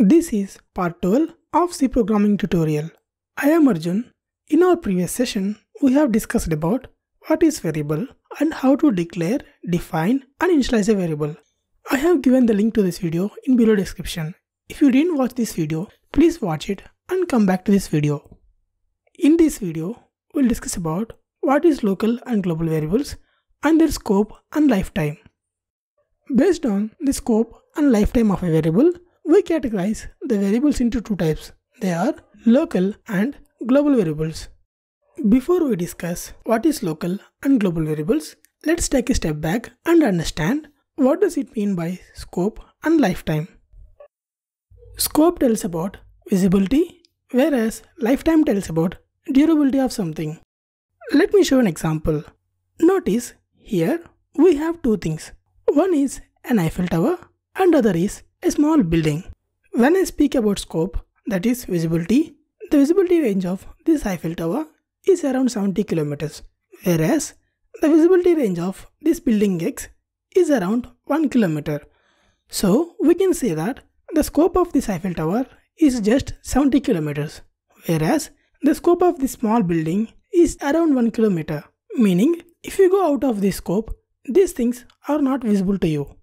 This is part 12 of C programming tutorial. I am Arjun. In our previous session, we have discussed about what is variable and how to declare, define and initialize a variable. I have given the link to this video in below description. If you didn't watch this video, please watch it and come back to this video. In this video, we'll discuss about what is local and global variables and their scope and lifetime. Based on the scope and lifetime of a variable, we categorize the variables into two types. They are local and global variables. Before we discuss what is local and global variables, let's take a step back and understand what does it mean by scope and lifetime. Scope tells about visibility, whereas lifetime tells about durability of something. Let me show an example. Notice here we have two things. One is an Eiffel Tower and other is a small building. When I speak about scope, that is visibility, the visibility range of this Eiffel Tower is around 70 kilometers, whereas the visibility range of this building X is around 1 kilometer. So we can say that the scope of this Eiffel Tower is just 70 kilometers, whereas the scope of this small building is around 1 kilometer, meaning if you go out of this scope, these things are not visible to you.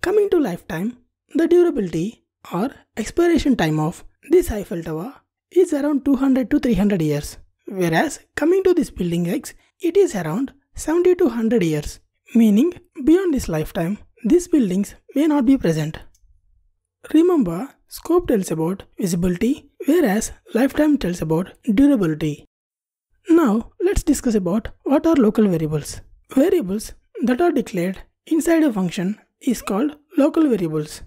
Coming to lifetime, the durability or expiration time of this Eiffel Tower is around 200 to 300 years, whereas coming to this building X, it is around 70 to 100 years, meaning beyond this lifetime, these buildings may not be present. Remember, scope tells about visibility, whereas lifetime tells about durability. Now, let's discuss about what are local variables. Variables that are declared inside a function is called local variables.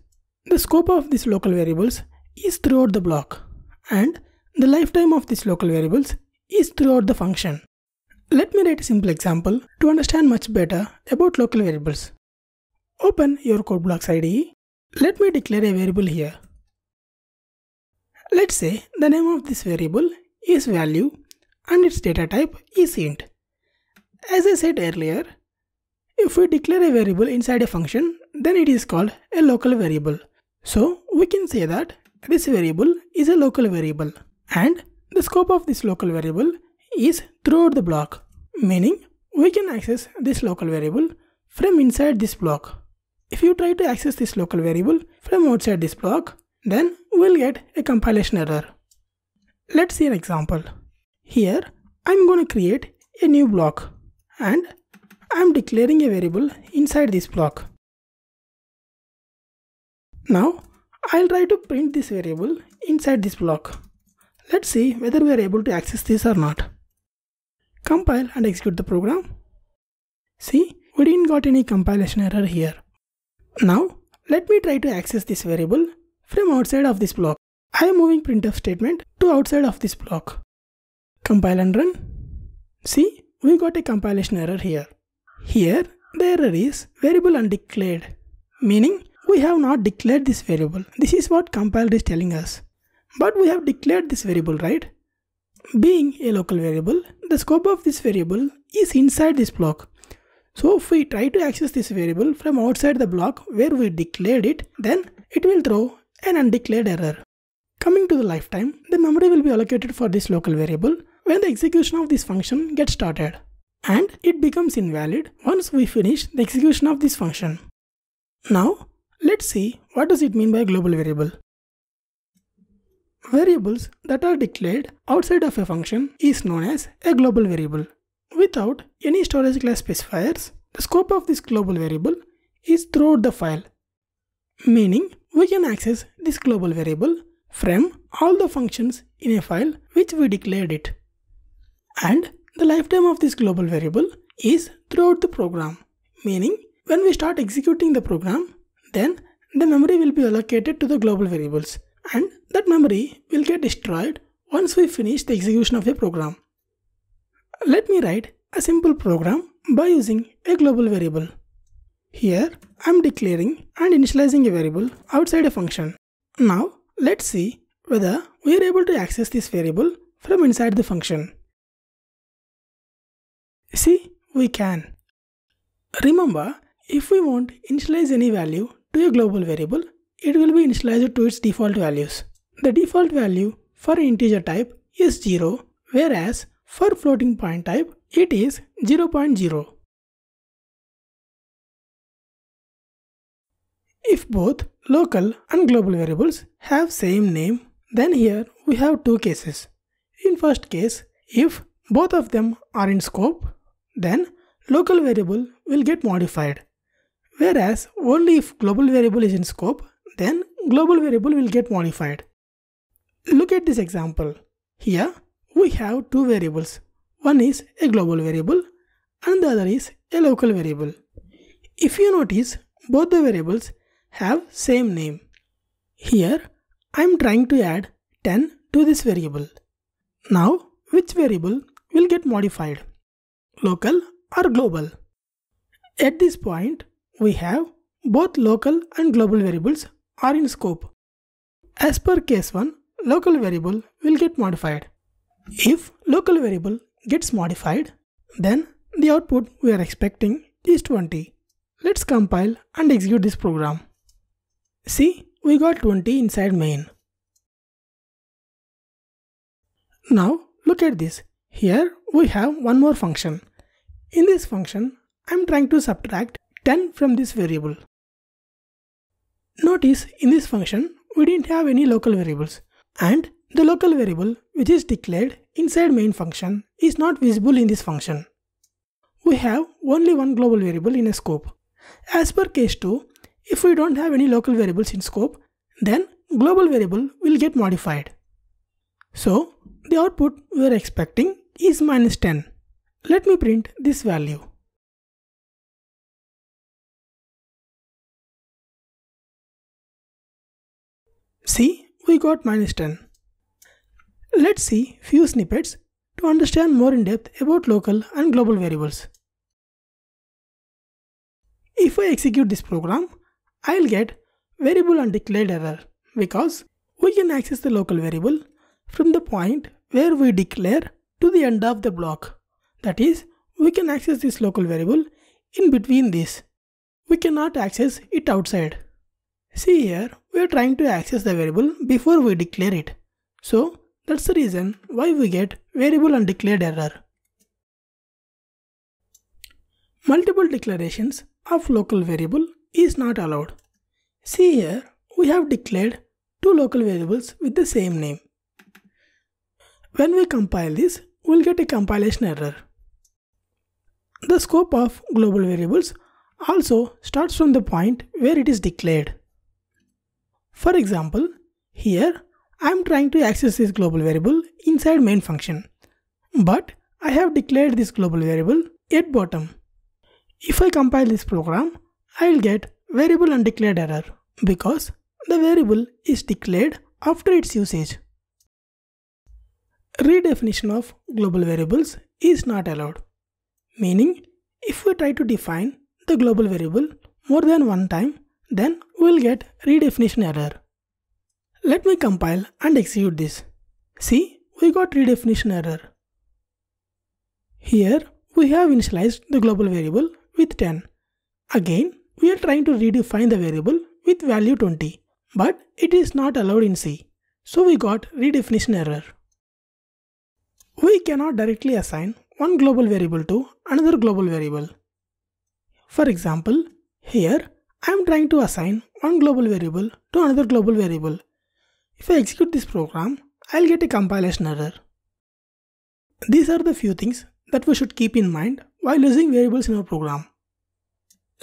The scope of these local variables is throughout the block and the lifetime of these local variables is throughout the function. Let me write a simple example to understand much better about local variables. Open your CodeBlocks IDE. Let me declare a variable here. Let's say the name of this variable is value and its data type is int. As I said earlier, if we declare a variable inside a function, then it is called a local variable. So we can say that this variable is a local variable and the scope of this local variable is throughout the block, meaning we can access this local variable from inside this block. If you try to access this local variable from outside this block, then we'll get a compilation error. Let's see an example. Here, I'm going to create a new block and I'm declaring a variable inside this block. Now, I'll try to print this variable inside this block. Let's see whether we are able to access this or not. Compile and execute the program. See, we didn't got any compilation error here. Now, let me try to access this variable from outside of this block. I am moving printf statement to outside of this block. Compile and run. See, we got a compilation error here. Here, the error is variable undeclared, meaning we have not declared this variable. This is what compiler is telling us. But we have declared this variable, right? Being a local variable, the scope of this variable is inside this block. So if we try to access this variable from outside the block where we declared it, then it will throw an undeclared error. Coming to the lifetime, the memory will be allocated for this local variable when the execution of this function gets started. And it becomes invalid once we finish the execution of this function. Now, let's see what does it mean by global variable. Variables that are declared outside of a function is known as a global variable. Without any storage class specifiers, the scope of this global variable is throughout the file. Meaning, we can access this global variable from all the functions in a file which we declared it. And the lifetime of this global variable is throughout the program. Meaning, when we start executing the program, then the memory will be allocated to the global variables and that memory will get destroyed once we finish the execution of a program. Let me write a simple program by using a global variable. Here I am declaring and initializing a variable outside a function. Now let's see whether we are able to access this variable from inside the function. See, we can. Remember, if we want initialize any value to a global variable, it will be initialized to its default values. The default value for integer type is 0 whereas for floating point type it is 0.0. If both local and global variables have same name, then here we have two cases. In first case, if both of them are in scope, then local variable will get modified. Whereas only if global variable is in scope, then global variable will get modified. Look at this example. Here we have two variables. One is a global variable and the other is a local variable. If you notice, both the variables have same name. Here I am trying to add 10 to this variable. Now which variable will get modified? Local or global? At this point we have both local and global variables are in scope. As per case 1, local variable will get modified. If local variable gets modified, then the output we are expecting is 20. Let's compile and execute this program. See, we got 20 inside main. Now look at this. Here we have one more function. In this function, I am trying to subtract 10 from this variable. Notice in this function, we didn't have any local variables and the local variable which is declared inside main function is not visible in this function. We have only one global variable in a scope. As per case 2, if we don't have any local variables in scope, then global variable will get modified. So the output we are expecting is minus 10. Let me print this value. See, we got minus 10. Let's see few snippets to understand more in depth about local and global variables. If I execute this program, I'll get variable undeclared error because we can access the local variable from the point where we declare to the end of the block. That is, we can access this local variable in between this. We cannot access it outside. See here, we are trying to access the variable before we declare it. So, that's the reason why we get variable undeclared error. Multiple declarations of local variable is not allowed. See here, we have declared two local variables with the same name. When we compile this, we'll get a compilation error. The scope of global variables also starts from the point where it is declared. For example, here I am trying to access this global variable inside main function. But I have declared this global variable at bottom. If I compile this program, I will get variable undeclared error because the variable is declared after its usage. Redefinition of global variables is not allowed. Meaning, if we try to define the global variable more than one time, then we will get redefinition error. Let me compile and execute this. See, we got redefinition error. Here, we have initialized the global variable with 10. Again, we are trying to redefine the variable with value 20, but it is not allowed in C. So we got redefinition error. We cannot directly assign one global variable to another global variable. For example, here I am trying to assign one global variable to another global variable. If I execute this program, I'll get a compilation error. These are the few things that we should keep in mind while using variables in our program.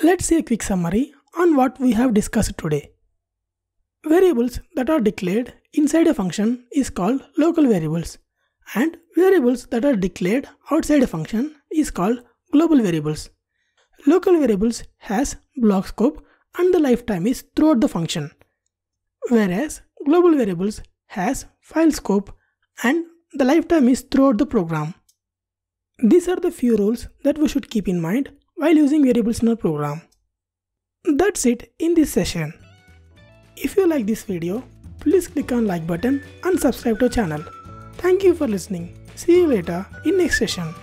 Let's see a quick summary on what we have discussed today. Variables that are declared inside a function is called local variables and variables that are declared outside a function is called global variables. Local variables has block scope and the lifetime is throughout the function, whereas global variables has file scope and the lifetime is throughout the program. These are the few rules that we should keep in mind while using variables in our program. That's it in this session. If you like this video, please click on like button and subscribe to our channel. Thank you for listening. See you later in next session.